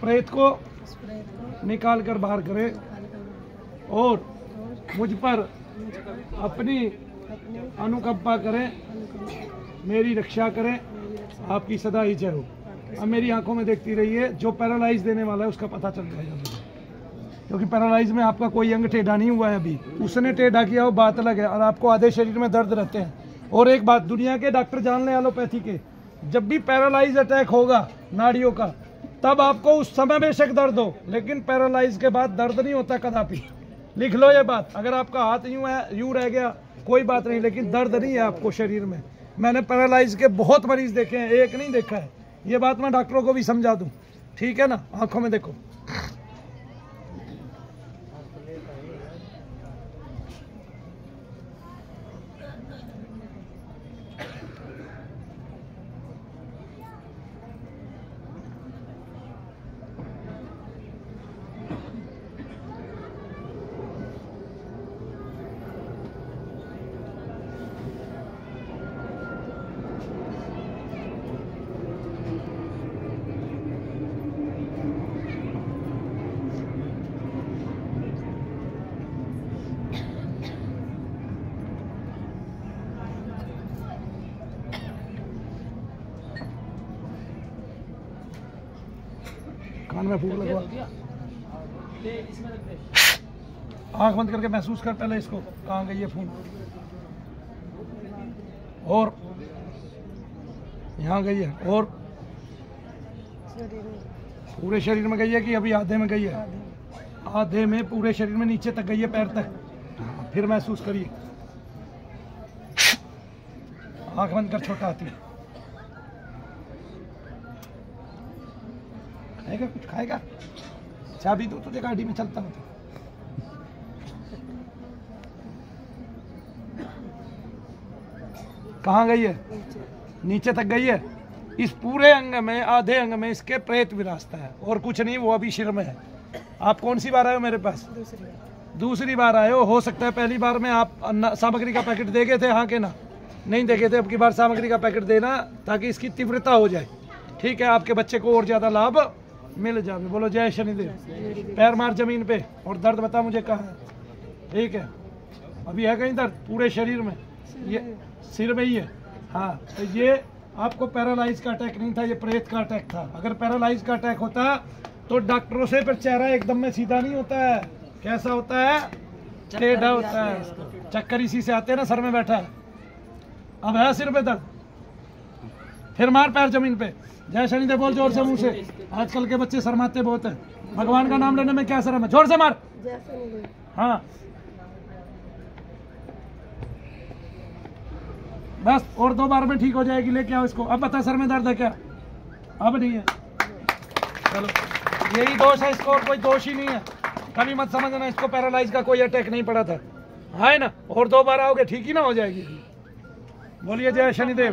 प्रेत को निकाल कर बाहर करे। और मुझ पर अपनी अनुकंपा करें। मेरी रक्षा करें। आपकी सदा ही जय हो। अब मेरी आँखों में देखती रहिए, जो पैरालाइज देने वाला है, उसका पता चल जाएगा। क्योंकि पैरालाइज में आपका कोई अंग टेढ़ा नहीं हुआ है अभी। उसने टेढ़ा किया, वो बात अलग है। और आपको आधे शरीर में दर्द रहते हैं। और एक बात, दुनिया के डॉक्टर जान लें एलोपैथी के, जब भी पैरालाइज अटैक होगा, नाड़ियों का तब आपको उस समय बेशक दर्द हो, लेकिन पैरालाइज के बाद दर्द नहीं होता कदापि। लिख लो ये बात, अगर आपका हाथ यूँ है, यूँ रह गया, कोई बात नहीं, लेकिन दर्द नहीं है आपको शरीर में। मैंने पैरालाइज के बहुत मरीज़ देखे हैं, एक नहीं देखा है। ये बात मैं डॉक्टरों को भी समझा दूँ। ठीक है ना? आँखों में देखो। कान में फूक लगवा। आँख बंद करके महसूस कर पहले इसको, कहाँ गई है फ़ोन और यहाँ गई है, और पूरे शरीर में गई है कि अभी आधे में गई है? आधे में, पूरे शरीर में नीचे तक गई है, पैर तक। फिर महसूस करिए। आँख बंद कर, छोटा हाथी खाएगा कुछ खाएगा? चाबी दो तुझे गाड़ी में चलता हूँ। तो। कहाँ गई है? नीचे तक गई है? इस पूरे अंग में आधे अंग में इसके प्रेत विरासता है। और कुछ नहीं वो अभी शिर में है। आप कौन सी बार आए हो मेरे पास? दूसरी बात दूसरी बार आए हो? हो सकता है पहली बार में आप सामग्री का पैकेट दे गए थे हाँ के ना? नहीं देखे थे अब की बार सामग्री का पैकेट देना ताकि इसकी तीव्रता हो जाए। ठीक है आपके बच्चे को और ज़्यादा लाभ मिल जाए बोलो जय शनिदेव। पैर मार ज़मीन पे और दर्द बता मुझे कहाँ है। ठीक है? अभी है कहीं दर्द? पूरे शरीर में। ये सिर में ही है। हाँ तो ये आपको पैरालाइज का अटैक नहीं था ये प्रेत का अटैक था। अगर पैरालाइज का अटैक होता तो डॉक्टरों से फिर चेहरा एकदम में सीधा नहीं होता है। कैसा होता है? टेढ़ा होता है चक्कर इसी से आते हैं ना सर में बैठा है। अब है सिर में दर्द? फिर मार पैर ज़मीन पे। जय शनिदेव बोल ज़ोर से मुँह से। आजकल के बच्चे शर्माते बहुत हैं। भगवान का नाम लेने में क्या शर्म है? ज़ोर से मार। हाँ। बस, और दो बार में ठीक हो जाएगी, लेके आओ इसको। अब बता, सर में दर्द है क्या? अब नहीं है। चलो। यही दोष है इसको, और कोई दोष ही नहीं है। कभी मत समझना, इसको पैरालाइज का कोई अटैक नहीं पड़ा था। है ना? और दो बार आओगे, ठीक ही ना हो जाएगी। बोलिए जय शनिदेव।